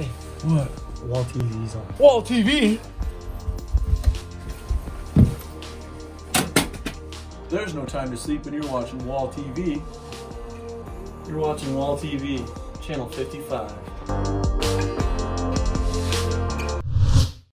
Hey, what? WalTV's on. WalTV. There's no time to sleep when you're watching WalTV. You're watching WalTV, channel 55.